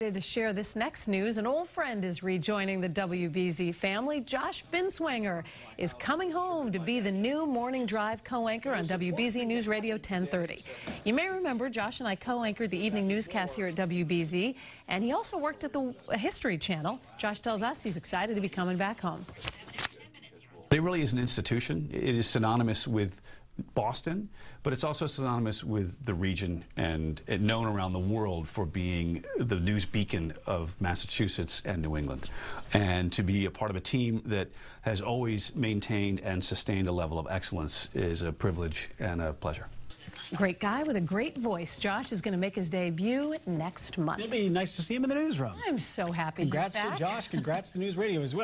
To share this next news, an old friend is rejoining the WBZ family. Josh Binswanger is coming home to be the new Morning Drive co-anchor on WBZ News Radio 1030. You may remember Josh and I co-anchored the evening newscast here at WBZ, and he also worked at the History Channel. Josh tells us he's excited to be coming back home. It really is an institution. It is synonymous with Boston, but it's also synonymous with the region and, known around the world for being the news beacon of Massachusetts and New England. And to be a part of a team that has always maintained and sustained a level of excellence is a privilege and a pleasure. Great guy with a great voice. Josh is going to make his debut next month. It'd be nice to see him in the newsroom. I'm so happy Congrats to Josh. Congrats to News Radio as well.